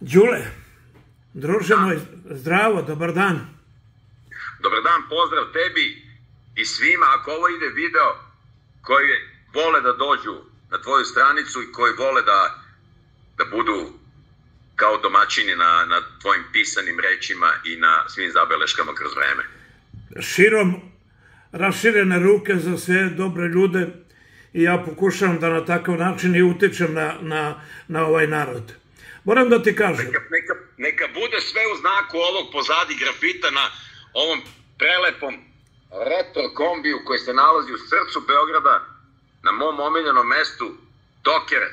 Đule, druže moj, zdravo, dobar dan. Dobar dan, pozdrav tebi i svima. Ako ovo ide video koji vole da dođu na tvoju stranicu i koji vole da, da budu kao domaćini na, na tvojim pisanim rečima i na svim zabeleškama kroz vreme. Širom raširene ruke za sve dobre ljude i ja pokušavam da na takav način i utičem na, na, na ovaj narod. Moram da ti kažem. Neka, neka, neka bude sve u znaku ovog pozadi grafita na ovom prelepom retro kombiju koji se nalazi u srcu Beograda, na mom omiljenom mestu, Doker,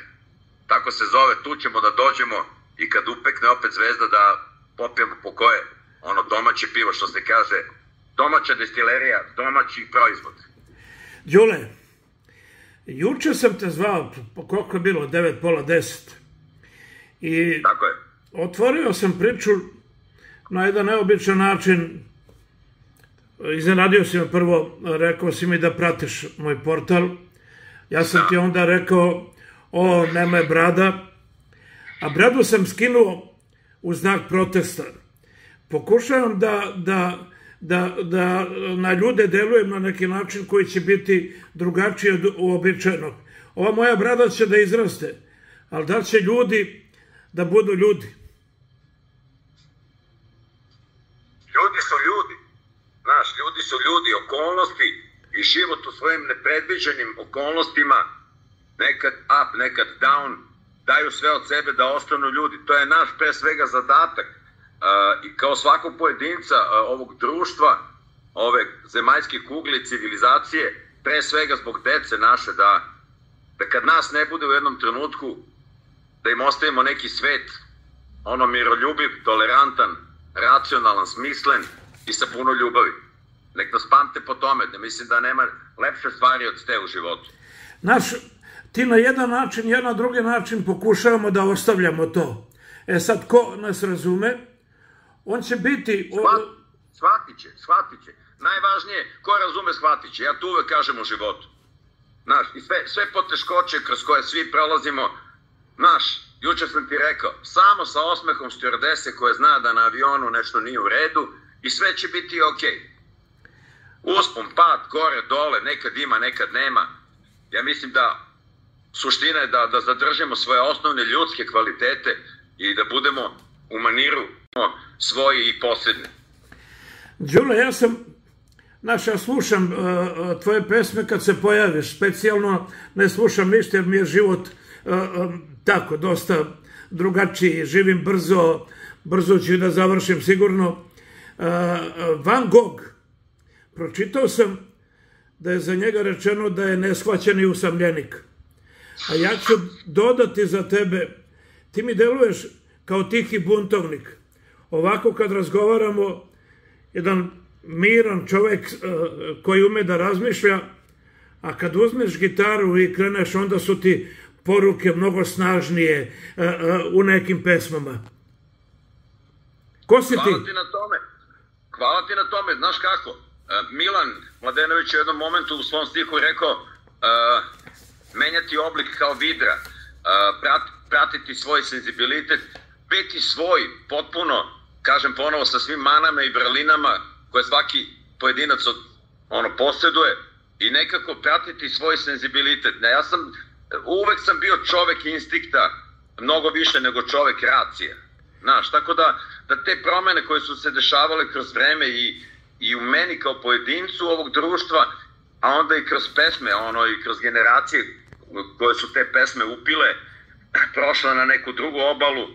tako se zove, tu ćemo da dođemo i kad upekne opet zvezda da popijemo po koje ono domaće pivo što se kaže, domaća destilerija, domaći proizvod. Đule, juče sam te zvao, koliko je bilo, 9, pola 10. I Tako je. otvorio sam priču na jedan neobičan način. Iznenadio si me prvo, rekao si mi da pratiš moj portal. Ja sam ti onda rekao, o, nema je brada. A bradu sam skinuo u znak protesta. Pokušavam da, da, da, da na ljude delujem na neki način koji će biti drugačiji od uobičajenog. Ova moja brada će da izraste, ali da će ljudi da budu ljudi. Ljudi su ljudi. Znaš, ljudi su ljudi, okolnosti i život u svojim nepredviđenim okolnostima, nekad up, nekad down, daju sve od sebe da ostanu ljudi. To je naš pre svega zadatak. Uh, I kao svakog pojedinca uh, ovog društva, ove zemaljske kugle civilizacije, pre svega zbog dece naše, da, da kad nas ne bude u jednom trenutku, da im ostavimo neki svet, ono miroljubiv, tolerantan, racionalan, smislen i sa puno ljubavi. Nek nas pamte po tome, da mislim da nema lepše stvari od te u životu. Naš, ti na jedan način, ja na drugi način pokušavamo da ostavljamo to. E sad, ko nas razume, on će biti... Shvat, shvatit će, shvatit će. Najvažnije, ko razume, shvatit će. Ja to uvek kažem u životu. Znaš, i sve, sve poteškoće kroz koje svi prolazimo, znaš, juče sam ti rekao, samo sa osmehom stjordese koja zna da na avionu nešto nije u redu i sve će biti okej. Uspon, pad, gore, dole, nekad ima, nekad nema. Ja mislim da suština je da, da zadržimo svoje osnovne ljudske kvalitete i da budemo u maniru svoji i posljedni. Đule, ja sam, znaš, ja slušam uh, tvoje pesme kad se pojaviš, specijalno ne slušam ništa jer mi je život uh, tako, dosta drugačiji, živim brzo, brzo ću da završim sigurno. Uh, Van Gogh, pročitao sam da je za njega rečeno da je neshvaćeni usamljenik. A ja ću dodati za tebe, ti mi deluješ kao tihi buntovnik. Ovako kad razgovaramo, jedan miran čovek koji ume da razmišlja, a kad uzmeš gitaru i kreneš, onda su ti poruke mnogo snažnije u nekim pesmama. Ko si? Hvala ti na tome. Hvala ti na tome. Znaš kako? Milan Mladenović je u jednom momentu u svom stihu rekao uh, menjati oblik kao vidra, prat, pratiti svoj senzibilitet, biti svoj potpuno, kažem ponovo, sa svim manama i brlinama koje svaki pojedinac od, ono, posjeduje i nekako pratiti svoj senzibilitet. Ja sam, uvek sam bio čovek instikta, mnogo više nego čovek racije. Znaš, tako da, da te promene koje su se dešavale kroz vreme i i u meni kao pojedincu ovog društva, a onda i kroz pesme, ono i kroz generacije koje su te pesme upile, prošla na neku drugu obalu.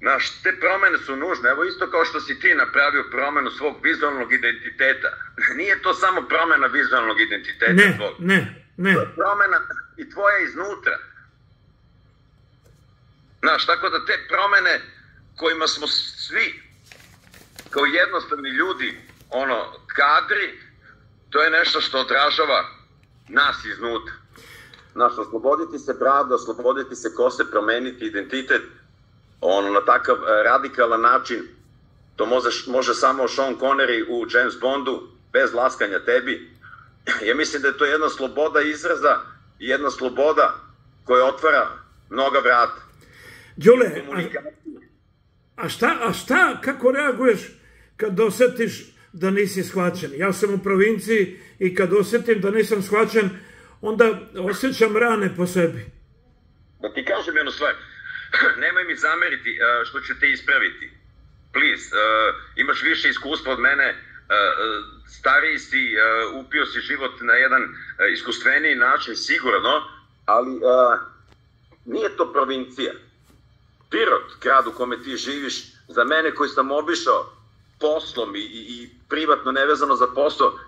Znaš, te promene su nužne. Evo isto kao što si ti napravio promenu svog vizualnog identiteta. Nije to samo promena vizualnog identiteta ne, tvog. Ne, ne, To je promena i tvoja iznutra. Znaš, tako da te promene kojima smo svi kao jednostavni ljudi ono, kadri, to je nešto što odražava nas iznutra. Znaš, osloboditi se pravda, osloboditi se kose, promeniti identitet, ono, na takav radikalan način, to može, može samo Sean Connery u James Bondu, bez laskanja tebi. Ja mislim da je to jedna sloboda izraza i jedna sloboda koja otvara mnoga vrata. Đule, A šta, a šta, kako reaguješ kad osjetiš da nisi shvaćen? Ja sam u provinciji i kad osjetim da nisam shvaćen, onda osjećam rane po sebi. Da ti kažem jednu stvar, nemoj mi zameriti uh, što ću te ispraviti. Please, uh, imaš više iskustva od mene, uh, stariji si, upio si život na jedan iskustveniji način, sigurno, ali nije to provincija. Pirot, grad u kome ti živiš, za mene koji sam obišao poslom i, i, i privatno nevezano za posao,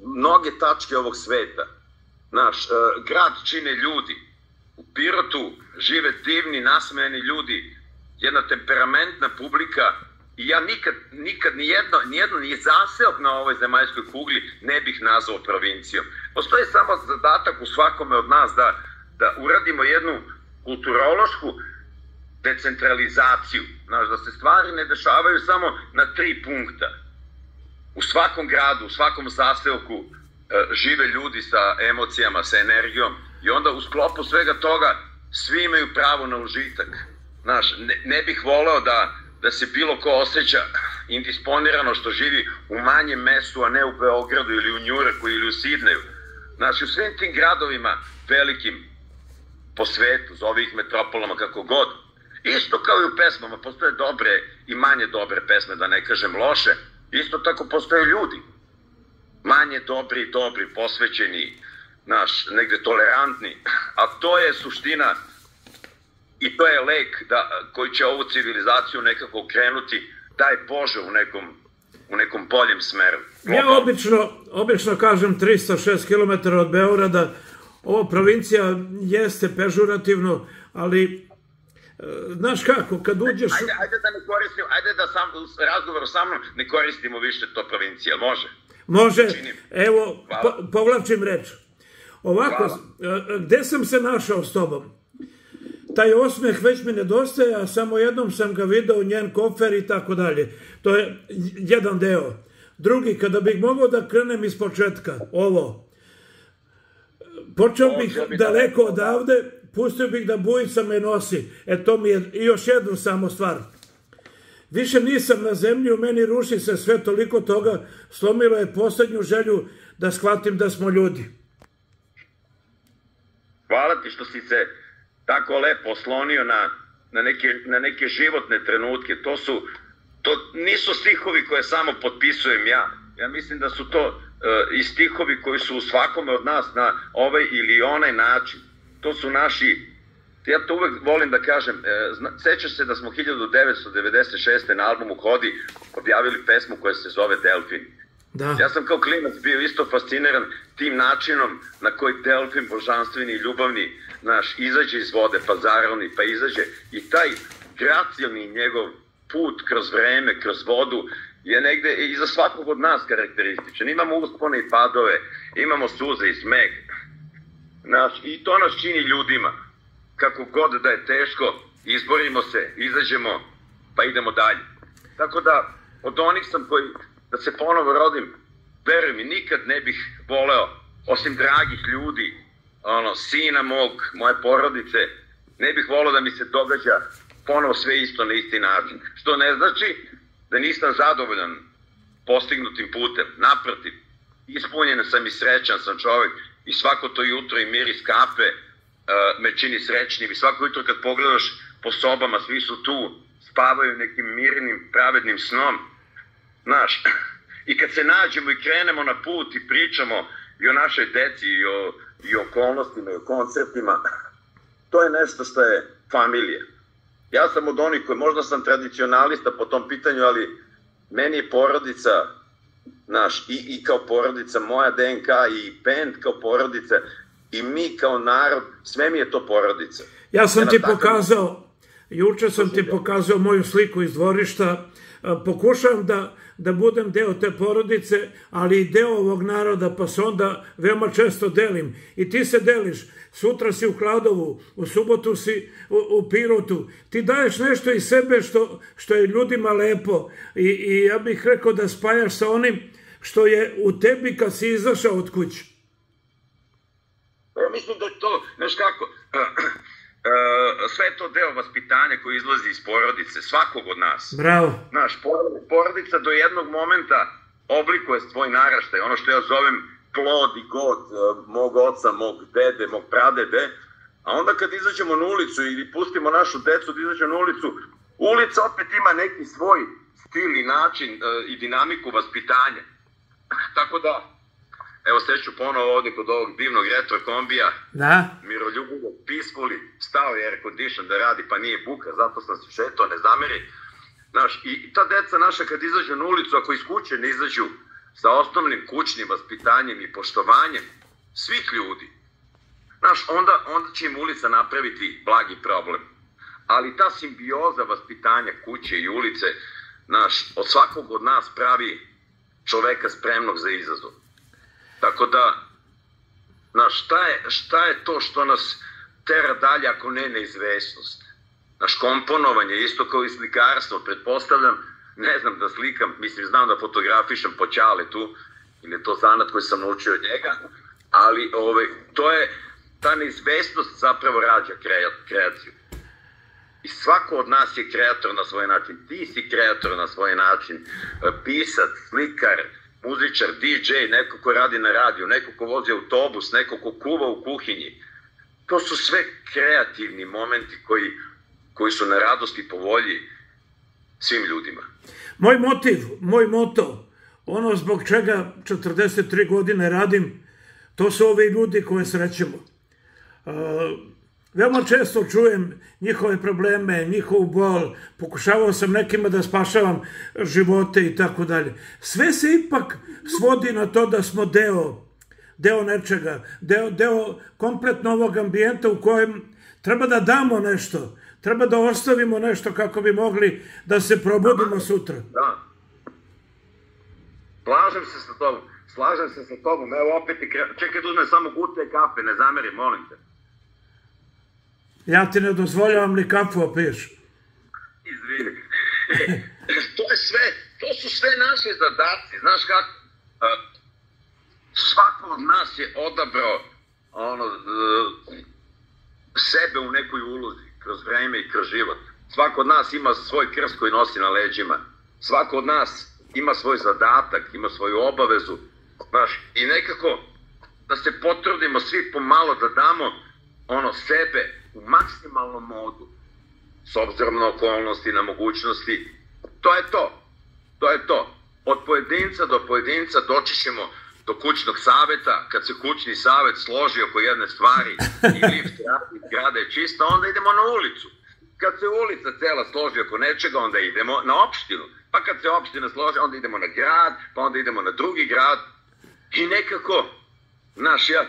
mnoge tačke ovog sveta. Naš grad čine ljudi, u Pirotu žive divni, nasmejani ljudi, jedna temperamentna publika i ja nikad, nikad nijedno, nijedno ni zaseok na ovoj zemaljskoj kugli ne bih nazvao provincijom. Postoji samo zadatak u svakome od nas da, da uradimo jednu kulturološku decentralizaciju, znaš, da se stvari ne dešavaju samo na tri punkta. U svakom gradu, u svakom zaseoku e, žive ljudi sa emocijama, sa energijom, I onda u sklopu svega toga svi imaju pravo na užitak. Znaš, ne, ne bih voleo da, da se bilo ko osjeća indisponirano što živi u manjem mestu, a ne u Beogradu ili u Njuraku ili u Sidneju. Znaš, u svim tim gradovima velikim po svetu, zove ih metropolama kako god, isto kao i u pesmama, postoje dobre i manje dobre pesme, da ne kažem loše, isto tako postoje ljudi, manje dobri i dobri, posvećeni, naš, negde tolerantni, a to je suština i to je lek da, koji će ovu civilizaciju nekako okrenuti, daj Bože, u nekom, u nekom boljem smeru. Ja obično, obično kažem 306 km od Beograda, ovo provincija jeste pežurativno, ali e, Znaš kako, kad uđeš... Ajde, ajde da ne koristimo, ajde da sam, razgovor sa mnom ne koristimo više to provincija, može? Može, evo, po, povlačim reč. Ovako, Hvala. gde sam se našao s tobom? Taj osmeh već mi nedostaje, a samo jednom sam ga video, njen kofer i tako dalje. To je jedan deo. Drugi, kada bih mogao da krenem iz početka, ovo, počeo bih daleko odavde, pustio bih da bujica me nosi. E to mi je još jednu samo stvar. Više nisam na zemlji, u meni ruši se sve toliko toga, slomilo je poslednju želju da shvatim da smo ljudi. Hvala ti što si se tako lepo oslonio na, na, neke, na neke životne trenutke. To su, to nisu stihovi koje samo potpisujem ja. Ja mislim da su to uh, i stihovi koji su u svakome od nas na ovaj ili onaj način. To su naši, ja to uvek volim da kažem, uh, sećaš se da smo 1996. na albumu Hodi objavili pesmu koja se zove Delfin. Da. Ja sam kao klinac bio isto fasciniran tim načinom na koji delfin božanstveni i ljubavni naš izađe iz vode, pa zaravni, pa izađe i taj gracijalni njegov put kroz vreme, kroz vodu je negde i za svakog od nas karakterističan. Imamo uspone i padove, imamo suze i smeh. Naš, I to nas čini ljudima. Kako god da je teško, izborimo se, izađemo, pa idemo dalje. Tako da, od onih sam koji da se ponovo rodim, veruj mi, nikad ne bih voleo, osim dragih ljudi, ono, sina mog, moje porodice, ne bih voleo da mi se događa ponovo sve isto na isti način. Što ne znači da nisam zadovoljan postignutim putem. Naprotiv, ispunjen sam i srećan sam čovek i svako to jutro i miris kape uh, me čini srećnim i svako jutro kad pogledaš po sobama, svi su tu, spavaju nekim mirnim, pravednim snom, Znaš, i kad se nađemo i krenemo na put i pričamo i o našoj deci i o, i o okolnostima i o konceptima, to je nešto što je familija. Ja sam od onih koji, možda sam tradicionalista po tom pitanju, ali meni je porodica, naš, i, i kao porodica, moja DNK i band kao porodica, i mi kao narod, sve mi je to porodica. Ja sam ti pokazao, juče sam ti pokazao moju sliku iz dvorišta, pokušavam da da budem deo te porodice, ali i deo ovog naroda, pa se onda veoma često delim. I ti se deliš. Sutra si u Kladovu, u subotu si u, u Pirotu. Ti daješ nešto iz sebe što, što je ljudima lepo. I, I ja bih rekao da spajaš sa onim što je u tebi kad si izašao od kuće. Ja mislim da to, znaš kako, sve je to deo vaspitanja koji izlazi iz porodice, svakog od nas. Bravo. Znaš, porodica do jednog momenta oblikuje svoj naraštaj, ono što ja zovem plod i god uh, mog oca, mog dede, mog pradede, a onda kad izađemo na ulicu ili pustimo našu decu da izađe na ulicu, ulica opet ima neki svoj stil i način uh, i dinamiku vaspitanja. Tako da, evo seću ponovo ovde kod ovog divnog retro kombija, da. miroljubivo, peacefully, stao je air condition da radi, pa nije buka, zato sam se šetao, ne zameri. Znaš, i ta deca naša kad izađu na ulicu, ako iz kuće ne izađu sa osnovnim kućnim vaspitanjem i poštovanjem svih ljudi, znaš, onda, onda će im ulica napraviti blagi problem. Ali ta simbioza vaspitanja kuće i ulice, znaš, od svakog od nas pravi čoveka spremnog za izazov. Tako da, znaš, šta je, šta je to što nas tera dalje ako ne neizvesnost? Naš komponovanje, isto kao i slikarstvo, pretpostavljam, ne znam da slikam, mislim, znam da fotografišem po tu, ili to zanat koji sam naučio od njega, ali ove, ovaj, to je, ta neizvestnost zapravo rađa kreaciju. I svako od nas je kreator na svoj način. Ti si kreator na svoj način. Pisac, slikar, muzičar, DJ, neko ko radi na radiju, neko ko vozi autobus, neko ko kuva u kuhinji. To su sve kreativni momenti koji, koji su na radosti po volji svim ljudima. Moj motiv, moj moto, ono zbog čega 43 godine radim, to su ovi ljudi koje srećemo. Uh, Veoma često čujem njihove probleme, njihov bol, pokušavao sam nekima da spašavam živote i tako dalje. Sve se ipak svodi na to da smo deo, deo nečega, deo, deo kompletno ovog ambijenta u kojem treba da damo nešto, treba da ostavimo nešto kako bi mogli da se probudimo sutra. Da. Slažem se sa tobom, slažem se sa tobom, evo opet, čekaj da uzmem samo gute kafe, ne zameri, molim te. Ja ti ne dozvoljavam ni kafu opiješ. Izvini. to je sve, to su sve naše zadaci, znaš kako? Svako od nas je odabrao ono, sebe u nekoj ulozi, kroz vreme i kroz život. Svako od nas ima svoj krst koji nosi na leđima. Svako od nas ima svoj zadatak, ima svoju obavezu. Znaš, i nekako da se potrudimo svi pomalo da damo ono sebe u maksimalnom modu, s obzirom na okolnosti, na mogućnosti, to je to. To je to. Od pojedinca do pojedinca doći ćemo do kućnog saveta, kad se kućni savet složi oko jedne stvari i lift radi, grada je čista, onda idemo na ulicu. Kad se ulica cela složi oko nečega, onda idemo na opštinu. Pa kad se opština složi, onda idemo na grad, pa onda idemo na drugi grad. I nekako, znaš, ja,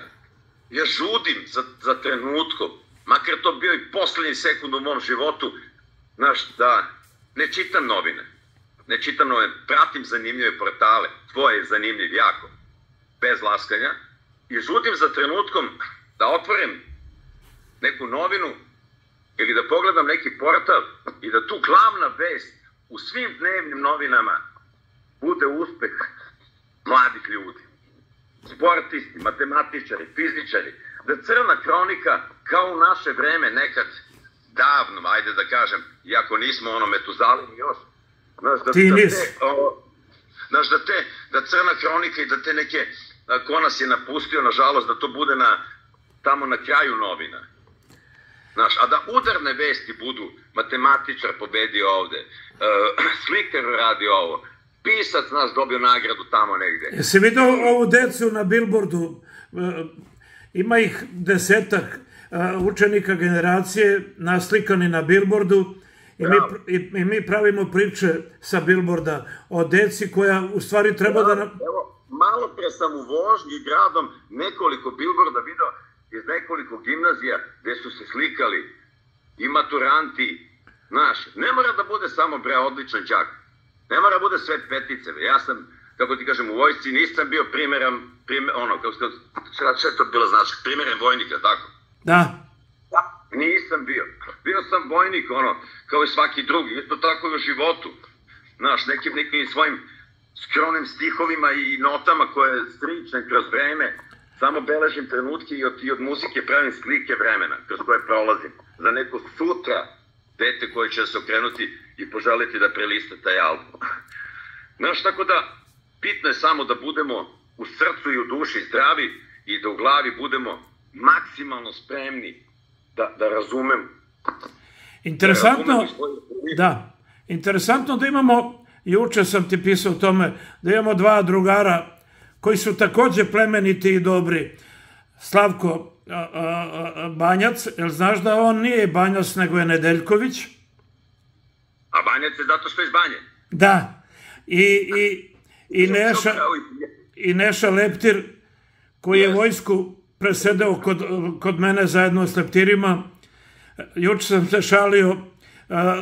ja žudim za, za trenutkom makar to bio i poslednji sekund u mom životu, znaš, da ne čitam novine. Ne čitam novine, pratim zanimljive portale, tvoje je zanimljiv jako, bez laskanja, i žutim za trenutkom da otvorim neku novinu ili da pogledam neki portal i da tu glavna vest u svim dnevnim novinama bude uspeh mladih ljudi. Sportisti, matematičari, fizičari, da crna kronika kao u naše vreme nekad davno, ajde da kažem, iako nismo ono metuzalini još, znaš, da, Ti da te, o, znaš, da te, da crna kronika i da te neke, ko nas je napustio, nažalost, da to bude na, tamo na kraju novina. Znaš, a da udarne vesti budu, matematičar pobedio ovde, uh, slikar radi ovo, pisac nas dobio nagradu tamo negde. Jesi vidio ovu decu na billboardu? Ima ih desetak učenika generacije naslikani na billboardu i mi, i, i mi pravimo priče sa billboarda o deci koja u stvari treba da... Nam... Evo, malo pre sam u vožnji gradom nekoliko billboarda video iz nekoliko gimnazija gde su se slikali i maturanti, znaš, ne mora da bude samo bre odličan đak, ne mora bude sve petice, ja sam, kako ti kažem, u vojsci nisam bio primeran, primer, ono, kako ste, sve to bilo znači, primeren vojnika, tako? Da. Da, nisam bio. Bio sam vojnik, ono, kao i svaki drugi, isto tako i u životu. Znaš, nekim, nekim svojim skromnim stihovima i notama koje strične kroz vreme, Samo beležim trenutke i od, i od muzike pravim slike vremena kroz koje prolazim. Za neko sutra dete koje će se okrenuti i poželiti da prelista taj album. Znaš, tako da, bitno je samo da budemo u srcu i u duši zdravi i da u glavi budemo maksimalno spremni da, da razumem Interesantno, da, interesantno da imamo, juče sam ti pisao o tome, da imamo dva drugara koji su takođe plemeniti i dobri. Slavko a, a, a, Banjac, jel znaš da on nije Banjac, nego je Nedeljković? A Banjac je zato što je iz Banje. Da. I, i, i, Neša, i Neša Leptir, koji je vojsku presedeo kod, kod mene zajedno s leptirima. Juče sam se šalio,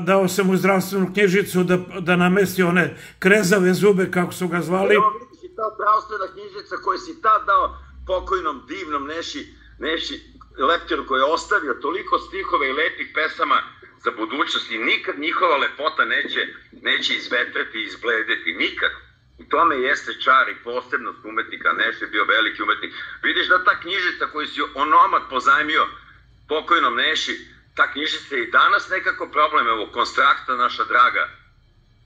dao sam mu zdravstvenu knjižicu da, da namesti one krezave zube, kako su ga zvali. Evo vidiš i ta zdravstvena knjižica koju si tad dao pokojnom, divnom Neši, Neši Leptiru koji je ostavio toliko stihove i lepih pesama za budućnost i nikad njihova lepota neće, neće izvetrati i izbledeti, nikad. U tome jeste čar i posebnost umetnika, Neš je bio veliki umetnik. Vidiš da ta knjižica koju si onomad pozajmio pokojnom Neši, ta knjižica je i danas nekako problem, evo, Konstrakta naša draga,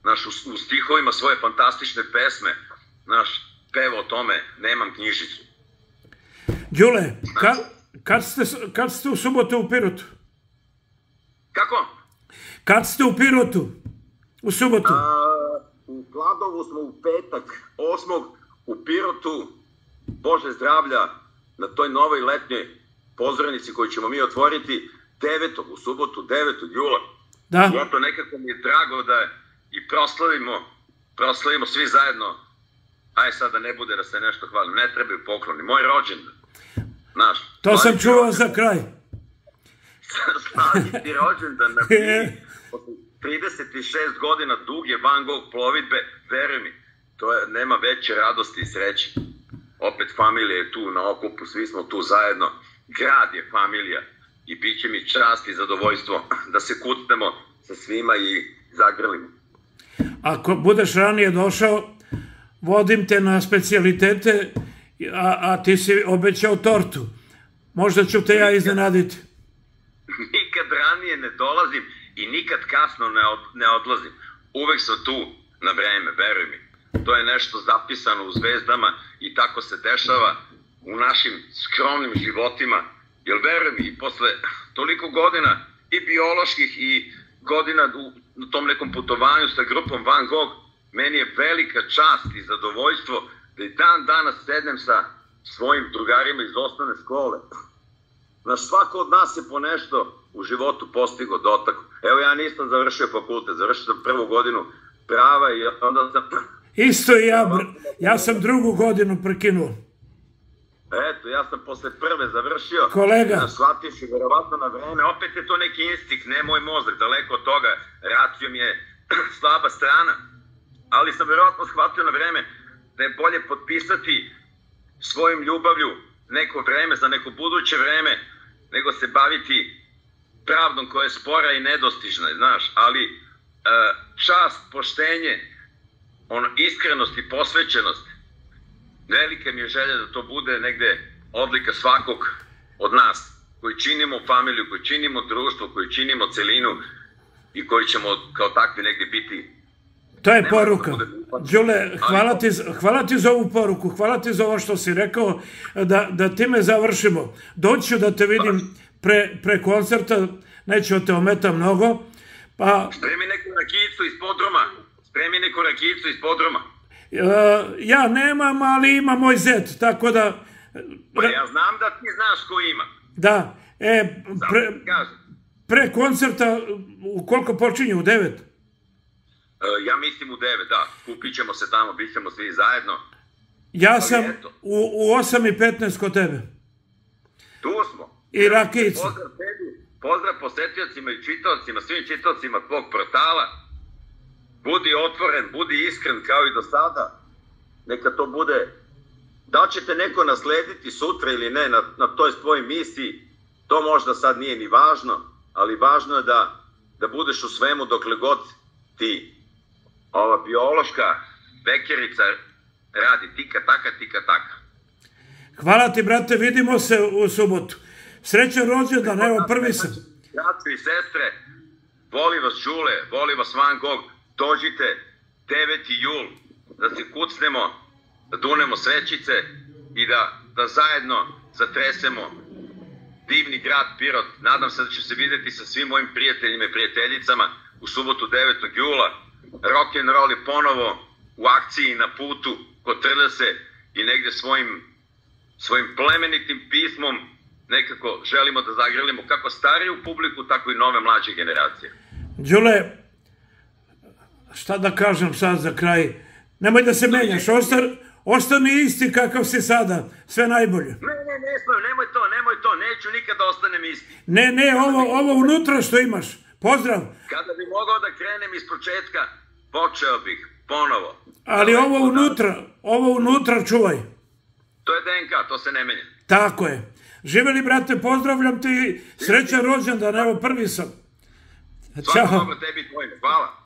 naš u, u stihovima svoje fantastične pesme, naš peva o tome, nemam knjižicu. Đule, ka, kad, ste, kad ste u subotu u Pirotu? Kako? Kad ste u Pirotu? U subotu? A, u Kladovu smo u petak, osmog, u Pirotu, Bože zdravlja, na toj novoj letnjoj pozornici koju ćemo mi otvoriti 9. u subotu, 9. jula. Da. I eto, nekako mi je drago da i proslavimo, proslavimo svi zajedno. Aj sad da ne bude da se nešto hvalim, ne trebaju pokloni. Moj rođendan, znaš. To sam čuo za kraj. Slaviti rođendan na Bini, 36 godina duge Van Gogh plovidbe, veruj mi, to je, nema veće radosti i sreće. Opet familija je tu na okupu, svi smo tu zajedno. Grad je familija i bit će mi čast i zadovoljstvo da se kutnemo sa svima i zagrlimo. Ako budeš ranije došao, vodim te na specialitete, a, a ti si obećao tortu. Možda ću te ja iznenaditi. Nikad ranije ne dolazim i nikad kasno ne, od, ne odlazim. Uvek sam tu na vreme, veruj mi. To je nešto zapisano u zvezdama i tako se dešava u našim skromnim životima. Jer veruj mi, posle toliko godina i bioloških i godina u, tom nekom putovanju sa grupom Van Gogh, meni je velika čast i zadovoljstvo da i dan danas sednem sa svojim drugarima iz osnovne škole. Znaš, svako od nas je po nešto u životu postigo dotako. Evo ja nisam završio fakultet, završio sam prvu godinu prava i onda sam... Isto i ja, ja sam drugu godinu prekinuo. Eto, ja sam posle prve završio. Kolega. Da shvatiš i verovatno na vreme. Opet je to neki instinkt, ne moj mozak, daleko od toga. Racijom je slaba strana. Ali sam verovatno shvatio na vreme da je bolje potpisati svojim ljubavlju neko vreme za neko buduće vreme, nego se baviti pravdom koja je spora i nedostižna, znaš, ali e, čast, poštenje, ono, iskrenost i posvećenost, velika mi je želja da to bude negde odlika svakog od nas, koji činimo familiju, koji činimo društvo, koji činimo celinu i koji ćemo kao takvi negde biti To je poruka. Đule, hvala ti, hvala ti za ovu poruku, hvala ti za ovo što si rekao, da, da time završimo. Doću da te vidim pre, pre koncerta, neću te ometa mnogo, pa... Spremi neku rakicu iz podruma, spremi neku rakicu iz podruma. Uh, ja nemam, ali ima moj zet, tako da... Pa ja znam da ti znaš ko ima. Da, e, pre, pre koncerta, koliko počinje, u devet? Uh, ja mislim u 9, da. Kupit ćemo se tamo, bit ćemo svi zajedno. Ja Ali sam u, u 8 i 15 kod tebe. Tu smo. I rakicu. Pozdrav tebi, pozdrav posetiocima i čitavcima, svim čitavcima tvog portala. Budi otvoren, budi iskren kao i do sada. Neka to bude... Da li će te neko naslediti sutra ili ne na, na toj tvojoj misiji, to možda sad nije ni važno, ali važno je da, da budeš u svemu dokle god ti ova biološka vekerica radi tika taka, tika taka. Hvala ti, brate, vidimo se u subotu. Srećan rođendan, evo prvi sam. Braći i sestre, voli vas Đule, voli vas Van Gogh, dođite 9. jul, da se kucnemo, da dunemo svećice i da, da zajedno zatresemo divni grad Pirot. Nadam se da ću se videti sa svim mojim prijateljima i prijateljicama u subotu 9. jula. Rock and roll je ponovo u akciji na putu kod Trljase i negde svojim, svojim plemenitim pismom nekako želimo da zagrlimo kako stariju publiku, tako i nove mlađe generacije. Đule, šta da kažem sad za kraj? Nemoj da se menjaš, ostan, ostani isti kakav si sada, sve najbolje. Ne, ne, ne, nemoj to, nemoj to, neću nikad da ostanem isti. Ne, ne, ovo, ovo unutra što imaš, pozdrav. Kada bi mogao da krenem iz početka, počeo bih, ponovo. Ali ovo unutra, ovo unutra čuvaj. To je DNK, to se ne menja. Tako je. Živeli, brate, pozdravljam ti, srećan rođendan, evo prvi sam. Svako dobro tebi tvojim, hvala.